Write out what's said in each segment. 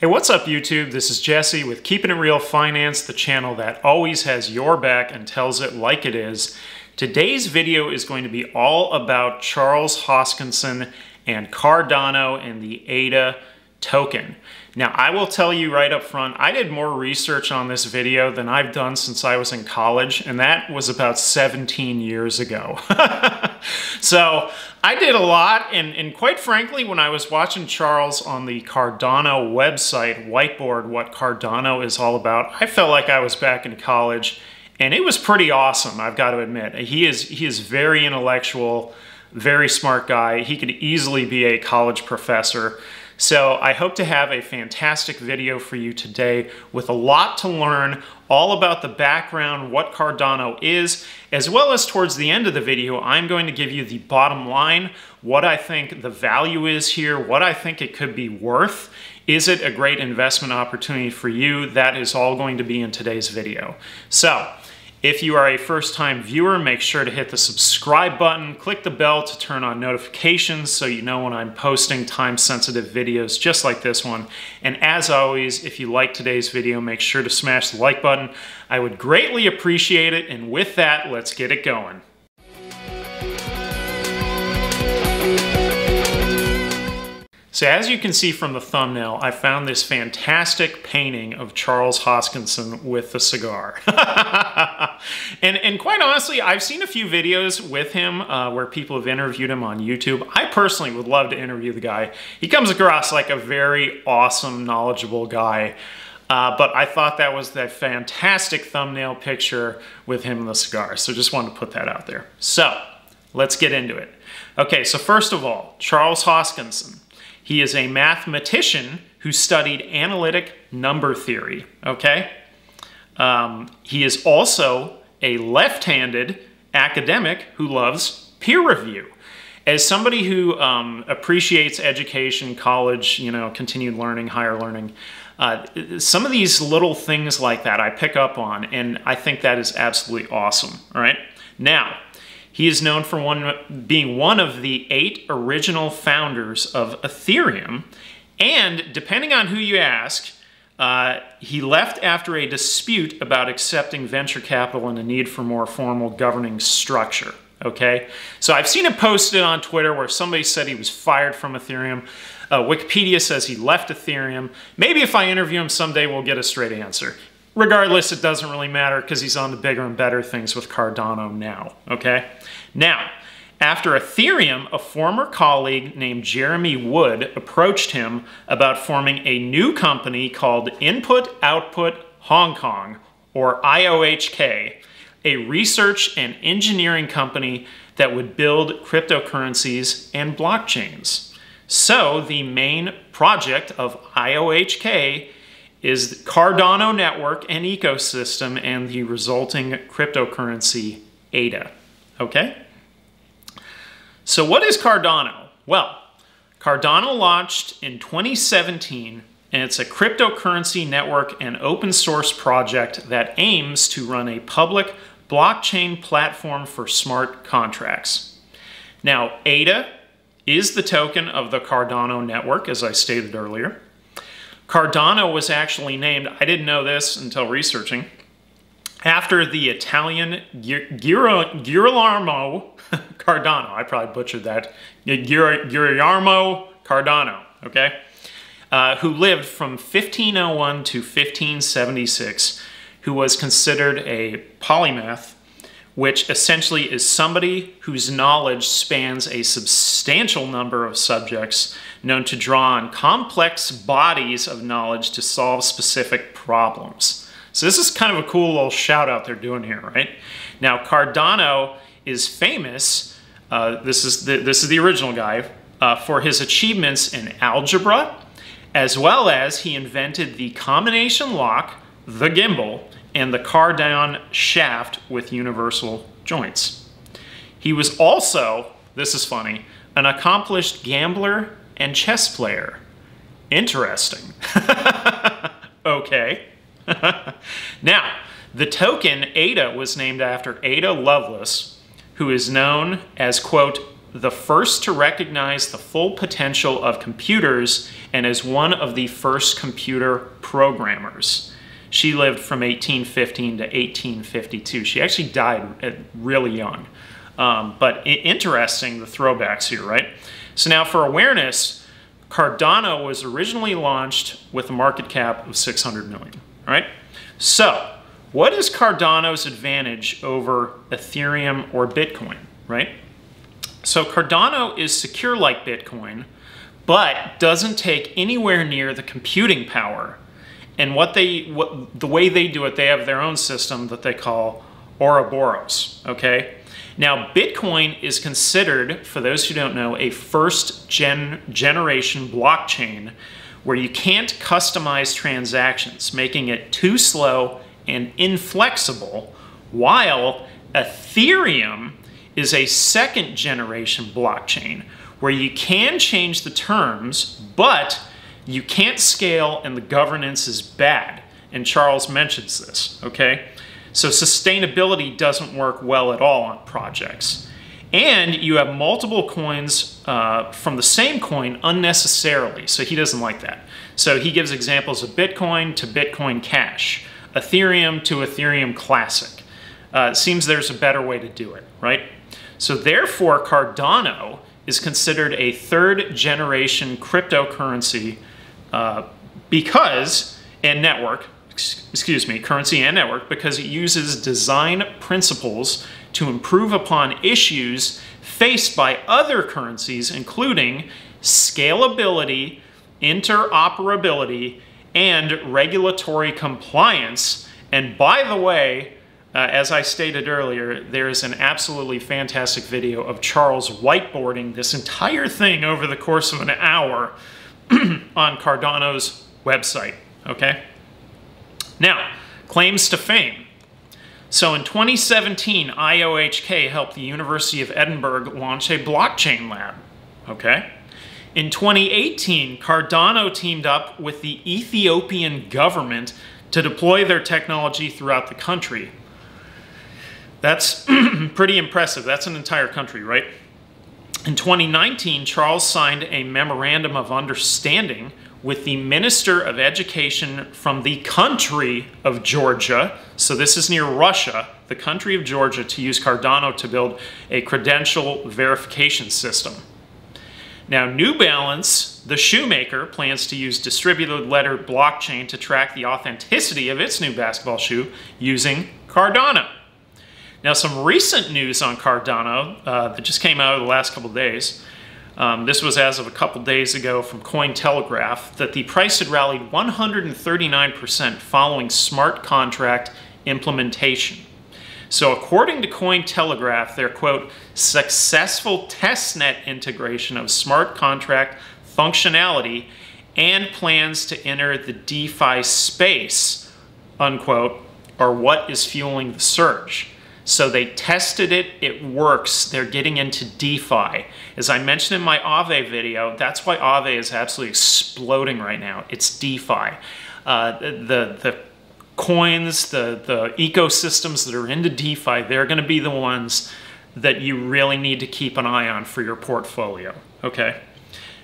Hey, what's up YouTube? This is Jesse with Keeping It Real Finance, the channel that always has your back and tells it like it is. Today's video is going to be all about Charles Hoskinson and Cardano and the ADA token. Now, I will tell you right up front, I did more research on this video than I've done since I was in college, and that was about 17 years ago. so I did a lot, and, and quite frankly, when I was watching Charles on the Cardano website, Whiteboard, what Cardano is all about, I felt like I was back in college, and it was pretty awesome, I've got to admit. He is, he is very intellectual, very smart guy. He could easily be a college professor. So I hope to have a fantastic video for you today with a lot to learn all about the background, what Cardano is, as well as towards the end of the video, I'm going to give you the bottom line, what I think the value is here, what I think it could be worth. Is it a great investment opportunity for you? That is all going to be in today's video. So if you are a first-time viewer, make sure to hit the subscribe button, click the bell to turn on notifications so you know when I'm posting time-sensitive videos just like this one. And as always, if you like today's video, make sure to smash the like button. I would greatly appreciate it, and with that, let's get it going. So as you can see from the thumbnail, I found this fantastic painting of Charles Hoskinson with the cigar. and, and quite honestly, I've seen a few videos with him uh, where people have interviewed him on YouTube. I personally would love to interview the guy. He comes across like a very awesome, knowledgeable guy. Uh, but I thought that was that fantastic thumbnail picture with him and the cigar. So just wanted to put that out there. So let's get into it. Okay, so first of all, Charles Hoskinson. He is a mathematician who studied analytic number theory, okay? Um, he is also a left-handed academic who loves peer review. As somebody who um, appreciates education, college, you know, continued learning, higher learning, uh, some of these little things like that I pick up on, and I think that is absolutely awesome, all right? Now, he is known for one, being one of the eight original founders of Ethereum. And depending on who you ask, uh, he left after a dispute about accepting venture capital and the need for more formal governing structure. Okay, so I've seen it posted on Twitter where somebody said he was fired from Ethereum. Uh, Wikipedia says he left Ethereum. Maybe if I interview him someday, we'll get a straight answer. Regardless, it doesn't really matter because he's on the bigger and better things with Cardano now, okay? Now, after Ethereum, a former colleague named Jeremy Wood approached him about forming a new company called Input Output Hong Kong, or IOHK, a research and engineering company that would build cryptocurrencies and blockchains. So the main project of IOHK is the Cardano network and ecosystem and the resulting cryptocurrency ADA. Okay? So what is Cardano? Well, Cardano launched in 2017 and it's a cryptocurrency network and open source project that aims to run a public blockchain platform for smart contracts. Now, ADA is the token of the Cardano network, as I stated earlier. Cardano was actually named, I didn't know this until researching, after the Italian Girolamo Cardano. I probably butchered that. Girolamo Cardano, okay? Uh, who lived from 1501 to 1576, who was considered a polymath which essentially is somebody whose knowledge spans a substantial number of subjects known to draw on complex bodies of knowledge to solve specific problems. So this is kind of a cool little shout out they're doing here, right? Now Cardano is famous, uh, this, is the, this is the original guy, uh, for his achievements in algebra, as well as he invented the combination lock, the gimbal, and the Cardano shaft with universal joints. He was also, this is funny, an accomplished gambler and chess player. Interesting. okay. now, the token ADA was named after Ada Lovelace, who is known as, quote, the first to recognize the full potential of computers and as one of the first computer programmers. She lived from 1815 to 1852. She actually died really young. Um, but interesting, the throwbacks here, right? So now for awareness, Cardano was originally launched with a market cap of 600 million, right? So what is Cardano's advantage over Ethereum or Bitcoin, right? So Cardano is secure like Bitcoin, but doesn't take anywhere near the computing power and what they, what, the way they do it, they have their own system that they call Ouroboros, okay? Now, Bitcoin is considered, for those who don't know, a first gen generation blockchain where you can't customize transactions, making it too slow and inflexible, while Ethereum is a second generation blockchain where you can change the terms, but you can't scale and the governance is bad. And Charles mentions this, okay? So sustainability doesn't work well at all on projects. And you have multiple coins uh, from the same coin unnecessarily. So he doesn't like that. So he gives examples of Bitcoin to Bitcoin Cash, Ethereum to Ethereum Classic. Uh, it seems there's a better way to do it, right? So therefore, Cardano is considered a third generation cryptocurrency uh, because, and network, excuse me, currency and network, because it uses design principles to improve upon issues faced by other currencies, including scalability, interoperability, and regulatory compliance. And by the way, uh, as I stated earlier, there is an absolutely fantastic video of Charles whiteboarding this entire thing over the course of an hour on Cardano's website, okay? Now, claims to fame. So in 2017, IOHK helped the University of Edinburgh launch a blockchain lab, okay? In 2018, Cardano teamed up with the Ethiopian government to deploy their technology throughout the country. That's pretty impressive. That's an entire country, right? In 2019, Charles signed a memorandum of understanding with the Minister of Education from the country of Georgia. So this is near Russia, the country of Georgia, to use Cardano to build a credential verification system. Now, New Balance, the shoemaker, plans to use distributed ledger blockchain to track the authenticity of its new basketball shoe using Cardano. Now, some recent news on Cardano uh, that just came out of the last couple days. Um, this was as of a couple days ago from Cointelegraph that the price had rallied 139% following smart contract implementation. So according to Cointelegraph, their quote, successful testnet integration of smart contract functionality and plans to enter the DeFi space, unquote, are what is fueling the surge. So they tested it, it works, they're getting into DeFi. As I mentioned in my Aave video, that's why Aave is absolutely exploding right now. It's DeFi. Uh, the, the coins, the, the ecosystems that are into DeFi, they're gonna be the ones that you really need to keep an eye on for your portfolio, okay?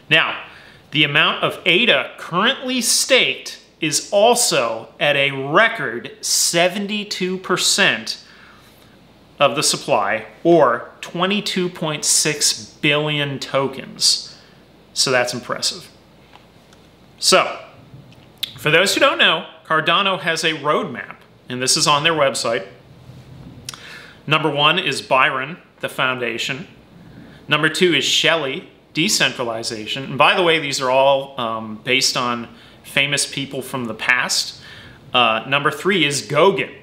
Now, the amount of ADA currently staked is also at a record 72% of the supply, or 22.6 billion tokens. So that's impressive. So, for those who don't know, Cardano has a roadmap, and this is on their website. Number one is Byron, the foundation. Number two is Shelley, decentralization. And by the way, these are all um, based on famous people from the past. Uh, number three is Goguen.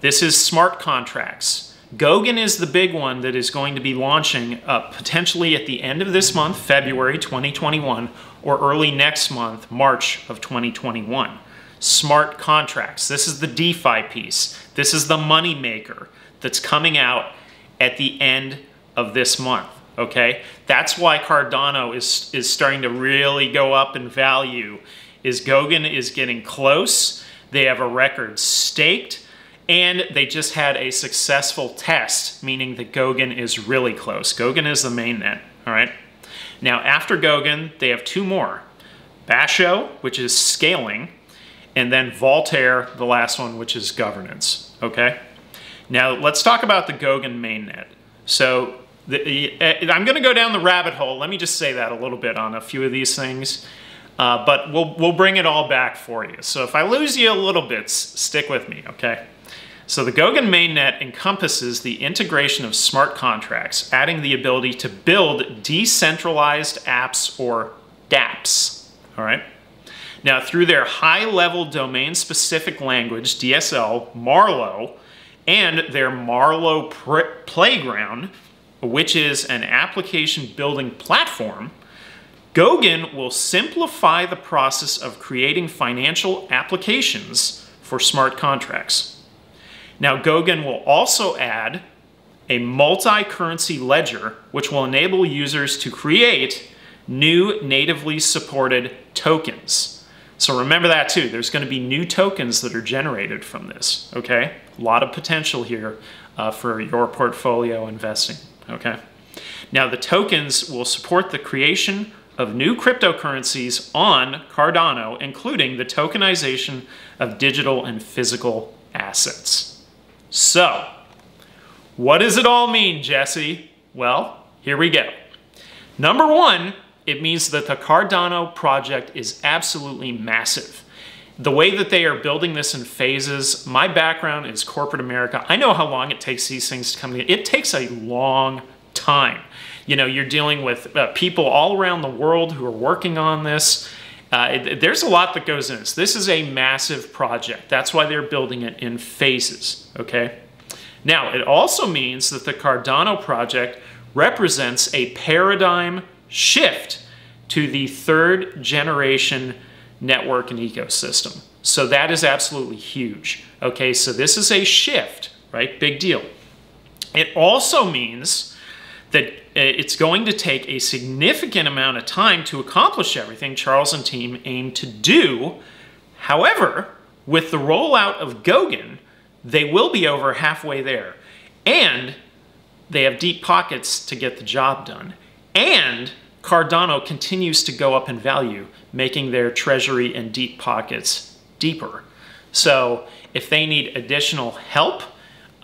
This is smart contracts. Goguen is the big one that is going to be launching uh, potentially at the end of this month, February 2021, or early next month, March of 2021. Smart contracts. This is the DeFi piece. This is the money maker that's coming out at the end of this month. Okay, that's why Cardano is is starting to really go up in value. Is Goguen is getting close. They have a record staked And they just had a successful test, meaning that Goguen is really close. Goguen is the main net, all right? Now, after Goguen, they have two more. Basho, which is scaling, and then Voltaire, the last one, which is governance, okay? Now, let's talk about the Goguen mainnet. So, the, uh, I'm going to go down the rabbit hole. Let me just say that a little bit on a few of these things. Uh, but we'll, we'll bring it all back for you. So if I lose you a little bit, stick with me, okay? So the Goguen mainnet encompasses the integration of smart contracts, adding the ability to build decentralized apps or dApps, all right? Now, through their high-level domain-specific language, DSL, Marlowe, and their Marlowe Playground, which is an application building platform, Goguen will simplify the process of creating financial applications for smart contracts. Now, Goguen will also add a multi-currency ledger, which will enable users to create new natively supported tokens. So remember that too. There's going to be new tokens that are generated from this, okay? A lot of potential here uh, for your portfolio investing, okay? Now the tokens will support the creation of new cryptocurrencies on Cardano, including the tokenization of digital and physical assets. So, what does it all mean, Jesse? Well, here we go. Number one, it means that the Cardano project is absolutely massive. The way that they are building this in phases, my background is corporate America. I know how long it takes these things to come together. It takes a long time. You know, you're dealing with uh, people all around the world who are working on this. Uh, it, there's a lot that goes in this. This is a massive project. That's why they're building it in phases, okay? Now, it also means that the Cardano project represents a paradigm shift to the third generation network and ecosystem. So that is absolutely huge. Okay, so this is a shift, right? Big deal. It also means that Uh, it's going to take a significant amount of time to accomplish everything Charles and team aim to do. However, with the rollout of Goguen, they will be over halfway there. And they have deep pockets to get the job done. And Cardano continues to go up in value, making their treasury and deep pockets deeper. So if they need additional help,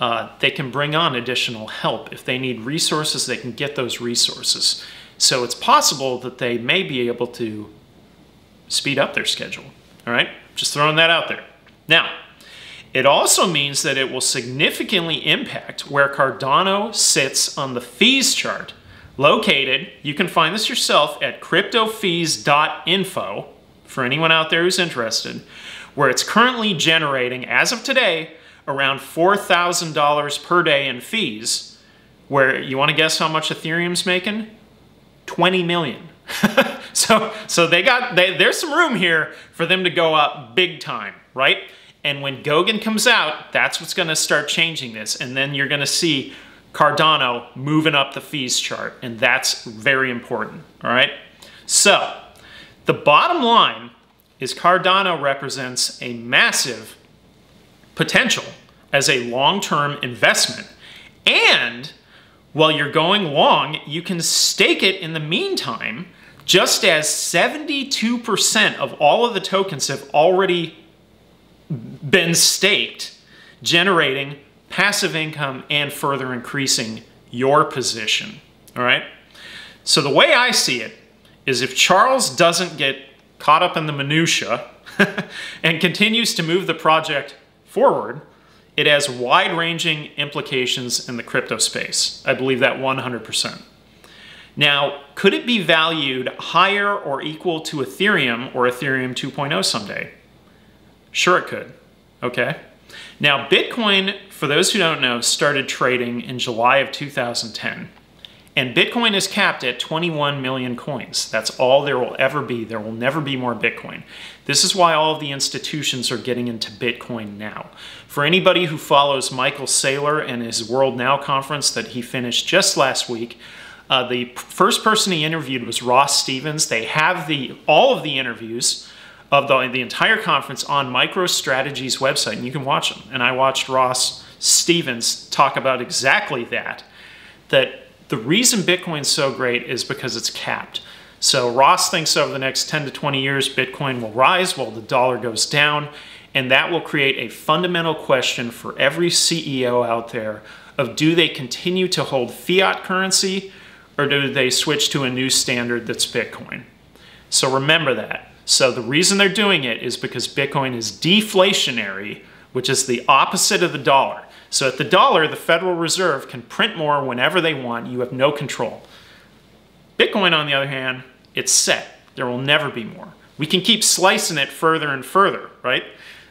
uh, they can bring on additional help. If they need resources, they can get those resources. So it's possible that they may be able to speed up their schedule. All right, just throwing that out there. Now, it also means that it will significantly impact where Cardano sits on the fees chart. Located, you can find this yourself at cryptofees.info for anyone out there who's interested, where it's currently generating, as of today, around $4,000 per day in fees, where you want to guess how much Ethereum's making? 20 million. so so they got they, there's some room here for them to go up big time, right? And when Goguen comes out, that's what's going to start changing this. And then you're going to see Cardano moving up the fees chart. And that's very important, all right? So the bottom line is Cardano represents a massive potential as a long-term investment. And while you're going long, you can stake it in the meantime, just as 72% of all of the tokens have already been staked, generating passive income and further increasing your position. All right? So the way I see it is if Charles doesn't get caught up in the minutia and continues to move the project forward, it has wide-ranging implications in the crypto space. I believe that 100%. Now, could it be valued higher or equal to Ethereum or Ethereum 2.0 someday? Sure it could, okay? Now, Bitcoin, for those who don't know, started trading in July of 2010. And Bitcoin is capped at 21 million coins. That's all there will ever be. There will never be more Bitcoin. This is why all of the institutions are getting into Bitcoin now. For anybody who follows Michael Saylor and his World Now conference that he finished just last week, uh, the first person he interviewed was Ross Stevens. They have the all of the interviews of the, the entire conference on MicroStrategy's website, and you can watch them. And I watched Ross Stevens talk about exactly that. That the reason Bitcoin's so great is because it's capped. So Ross thinks over the next 10 to 20 years, Bitcoin will rise while the dollar goes down. And that will create a fundamental question for every CEO out there of do they continue to hold fiat currency or do they switch to a new standard that's Bitcoin? So remember that. So the reason they're doing it is because Bitcoin is deflationary, which is the opposite of the dollar. So at the dollar, the Federal Reserve can print more whenever they want. You have no control. Bitcoin, on the other hand, it's set. There will never be more. We can keep slicing it further and further, right?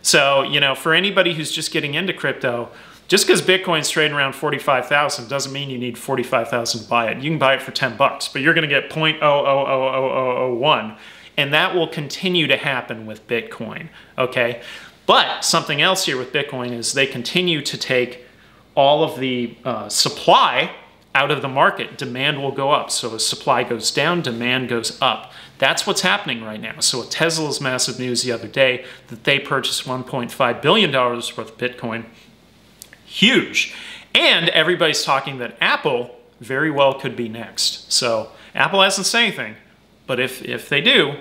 So, you know, for anybody who's just getting into crypto, just because Bitcoin's trading around 45,000 doesn't mean you need 45,000 to buy it. You can buy it for 10 bucks, but you're going to get 0.000001 and that will continue to happen with Bitcoin, okay? But something else here with Bitcoin is they continue to take all of the uh, supply out of the market. Demand will go up. So as supply goes down, demand goes up. That's what's happening right now. So with Tesla's massive news the other day that they purchased $1.5 billion worth of Bitcoin. Huge. And everybody's talking that Apple very well could be next. So Apple hasn't said anything, but if, if they do,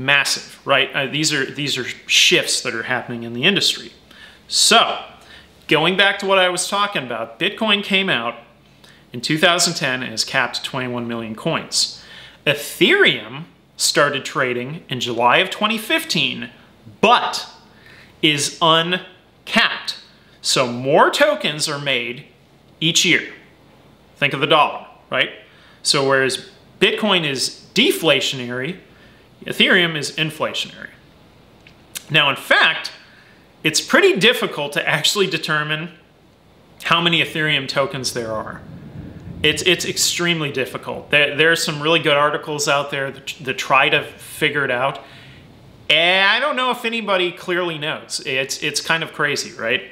massive, right? Uh, these, are, these are shifts that are happening in the industry. So going back to what I was talking about, Bitcoin came out in 2010 and is capped 21 million coins. Ethereum started trading in July of 2015, but is uncapped. So more tokens are made each year. Think of the dollar, right? So whereas Bitcoin is deflationary, Ethereum is inflationary. Now, in fact, it's pretty difficult to actually determine how many Ethereum tokens there are. It's, it's extremely difficult. There, there are some really good articles out there that, that try to figure it out. And I don't know if anybody clearly knows. It's, it's kind of crazy, right?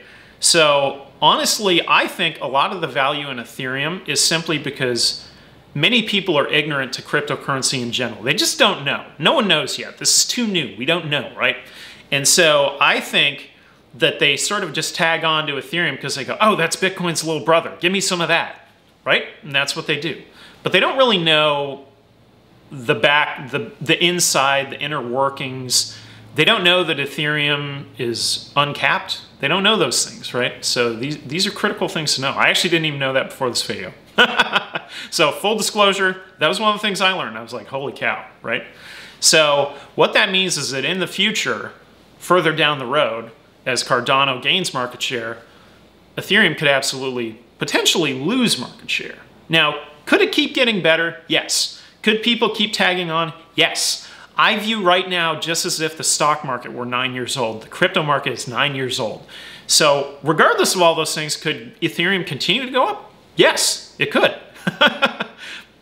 So honestly, I think a lot of the value in Ethereum is simply because many people are ignorant to cryptocurrency in general. They just don't know. No one knows yet. This is too new. We don't know, right? And so I think that they sort of just tag on to Ethereum because they go, oh, that's Bitcoin's little brother. Give me some of that, right? And that's what they do. But they don't really know the back, the, the inside, the inner workings. They don't know that Ethereum is uncapped. They don't know those things, right? So these, these are critical things to know. I actually didn't even know that before this video. so full disclosure, that was one of the things I learned. I was like, holy cow, right? So what that means is that in the future, further down the road, as Cardano gains market share, Ethereum could absolutely, potentially lose market share. Now, could it keep getting better? Yes. Could people keep tagging on? Yes. I view right now just as if the stock market were nine years old. The crypto market is nine years old. So regardless of all those things, could Ethereum continue to go up? Yes, it could.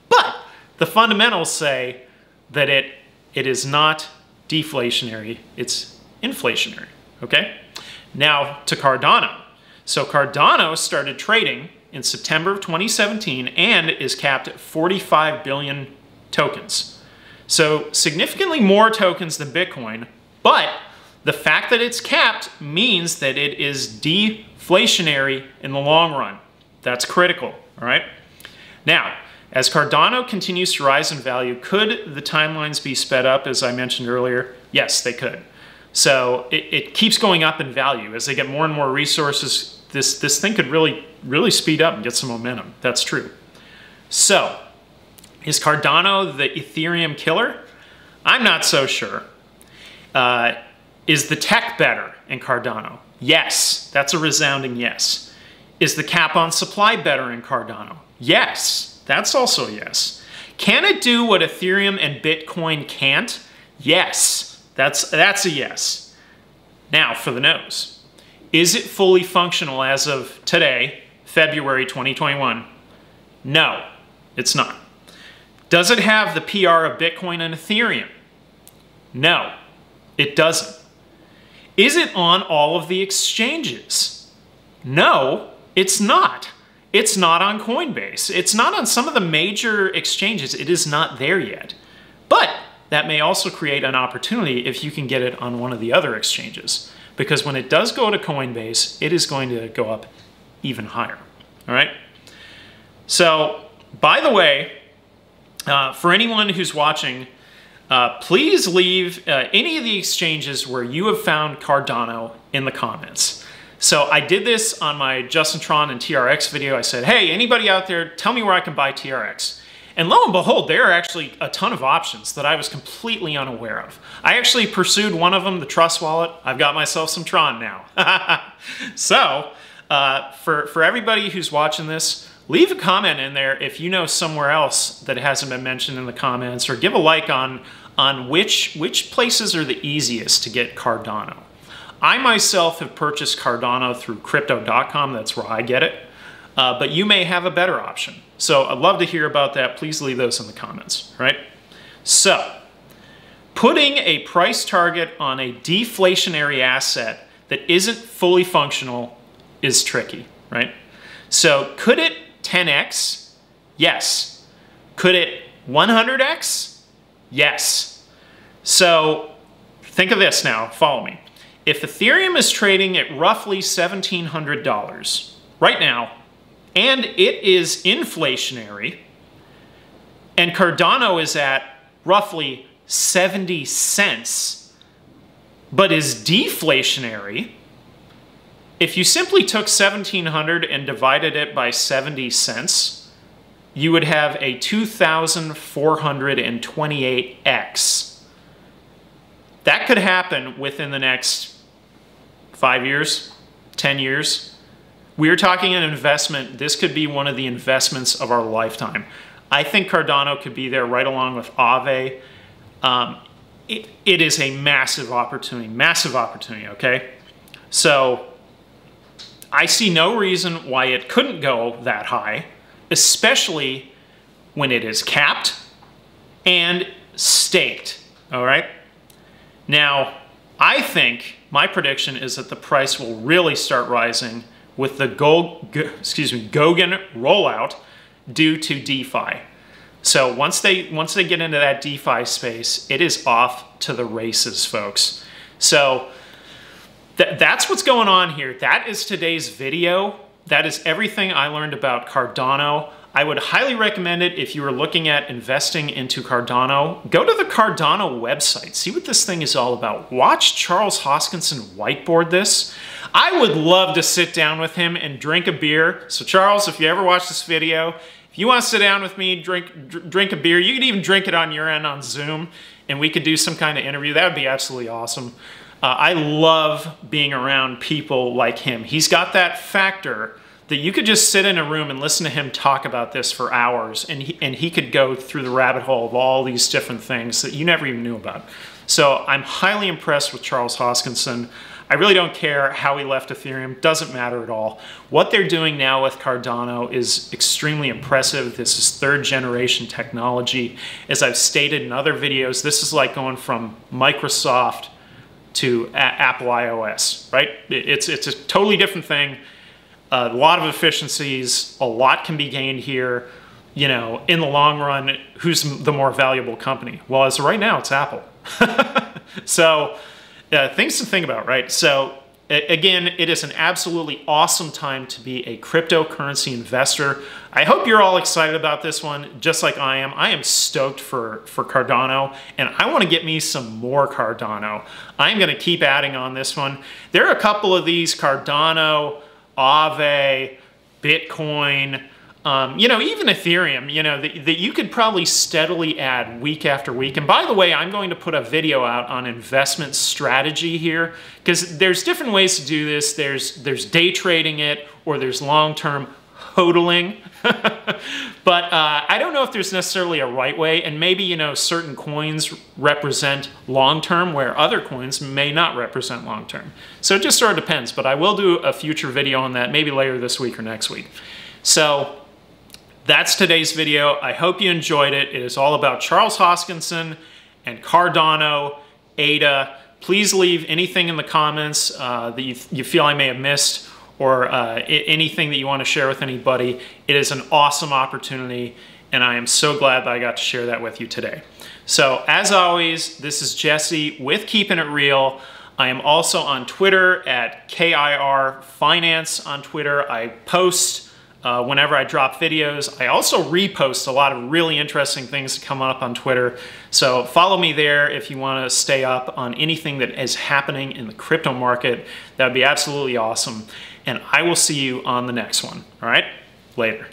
but the fundamentals say that it, it is not deflationary, it's inflationary, okay? Now to Cardano. So Cardano started trading in September of 2017 and is capped at 45 billion tokens. So significantly more tokens than Bitcoin, but the fact that it's capped means that it is deflationary in the long run. That's critical, all right? Now, as Cardano continues to rise in value, could the timelines be sped up, as I mentioned earlier? Yes, they could. So it, it, keeps going up in value. As they get more and more resources, this, this thing could really, really speed up and get some momentum. That's true. So, is Cardano the Ethereum killer? I'm not so sure. Uh, is the tech better in Cardano? Yes, that's a resounding yes. Is the cap on supply better in Cardano? Yes, that's also yes. Can it do what Ethereum and Bitcoin can't? Yes, that's, that's a yes. Now for the nose. Is it fully functional as of today, February 2021? No, it's not. Does it have the PR of Bitcoin and Ethereum? No, it doesn't. Is it on all of the exchanges? No, it's not. It's not on Coinbase. It's not on some of the major exchanges. It is not there yet. But that may also create an opportunity if you can get it on one of the other exchanges. Because when it does go to Coinbase, it is going to go up even higher. All right. So, by the way, uh, for anyone who's watching, uh, please leave uh, any of the exchanges where you have found Cardano in the comments. So I did this on my Justintron and TRX video. I said, hey, anybody out there, tell me where I can buy TRX. And lo and behold, there are actually a ton of options that I was completely unaware of. I actually pursued one of them, the Trust Wallet. I've got myself some Tron now. so uh, for, for everybody who's watching this, leave a comment in there if you know somewhere else that hasn't been mentioned in the comments or give a like on, on which, which places are the easiest to get Cardano. I myself have purchased Cardano through crypto.com, that's where I get it, uh, but you may have a better option. So I'd love to hear about that. Please leave those in the comments, right? So, putting a price target on a deflationary asset that isn't fully functional is tricky, right? So could it 10x? Yes. Could it 100x? Yes. So think of this now, follow me. If Ethereum is trading at roughly $1,700 right now, and it is inflationary, and Cardano is at roughly 70 cents, but is deflationary, if you simply took 1700 and divided it by 70 cents, you would have a 2,428x. That could happen within the next five years, 10 years. We're talking an investment. This could be one of the investments of our lifetime. I think Cardano could be there right along with Aave. Um, it, it is a massive opportunity, massive opportunity, okay? So I see no reason why it couldn't go that high, especially when it is capped and staked, all right? Now, I think my prediction is that the price will really start rising with the Go, excuse me, Goguen rollout due to DeFi. So once they once they get into that DeFi space, it is off to the races, folks. So Th that's what's going on here. That is today's video. That is everything I learned about Cardano. I would highly recommend it if you are looking at investing into Cardano. Go to the Cardano website, see what this thing is all about. Watch Charles Hoskinson whiteboard this. I would love to sit down with him and drink a beer. So Charles, if you ever watch this video, if you want to sit down with me, drink dr drink a beer, you could even drink it on your end on Zoom, and we could do some kind of interview. That would be absolutely awesome. Uh, I love being around people like him. He's got that factor that you could just sit in a room and listen to him talk about this for hours and he, and he could go through the rabbit hole of all these different things that you never even knew about. So I'm highly impressed with Charles Hoskinson. I really don't care how he left Ethereum, doesn't matter at all. What they're doing now with Cardano is extremely impressive. This is third generation technology. As I've stated in other videos, this is like going from Microsoft to Apple iOS, right? It's, it's a totally different thing. A lot of efficiencies, a lot can be gained here. You know, in the long run, who's the more valuable company? Well, as right now, it's Apple. so uh, things to think about, right? So again, it is an absolutely awesome time to be a cryptocurrency investor. I hope you're all excited about this one, just like I am. I am stoked for, for Cardano, and I want to get me some more Cardano. I'm going to keep adding on this one. There are a couple of these Cardano, Aave, Bitcoin, um, you know, even Ethereum, you know, that, that you could probably steadily add week after week. And by the way, I'm going to put a video out on investment strategy here because there's different ways to do this. There's, there's day trading it or there's long-term hodling. but uh, I don't know if there's necessarily a right way. And maybe, you know, certain coins represent long-term where other coins may not represent long-term. So it just sort of depends. But I will do a future video on that maybe later this week or next week. So that's today's video. I hope you enjoyed it. It is all about Charles Hoskinson and Cardano, ADA. Please leave anything in the comments uh, that you, you feel I may have missed or uh, anything that you want to share with anybody. It is an awesome opportunity and I am so glad that I got to share that with you today. So as always, this is Jesse with Keeping It Real. I am also on Twitter at KIR Finance on Twitter. I post uh, whenever I drop videos. I also repost a lot of really interesting things that come up on Twitter. So follow me there if you want to stay up on anything that is happening in the crypto market. That would be absolutely awesome. And I will see you on the next one. All right? Later.